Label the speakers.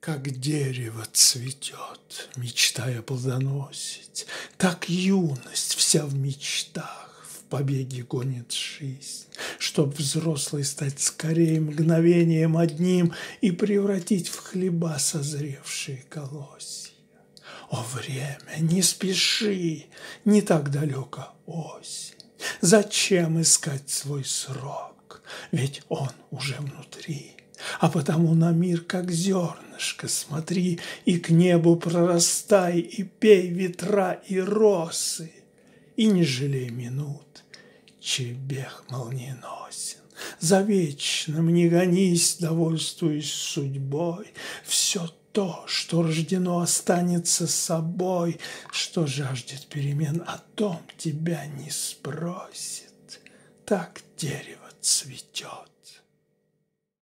Speaker 1: Как дерево цветет, мечтая плодоносить, Так юность вся в мечтах, в побеге гонит жизнь, Чтоб взрослой стать скорее мгновением одним И превратить в хлеба созревшие колосья. О, время, не спеши, не так далеко осень, Зачем искать свой срок, ведь он уже внутри. А потому на мир, как зернышко, смотри, И к небу прорастай, и пей ветра и росы, И не жалей минут, чей бег молниеносен. За вечным не гонись, довольствуясь судьбой, Все то, что рождено, останется собой, Что жаждет перемен, о том тебя не спросит. Так дерево цветет.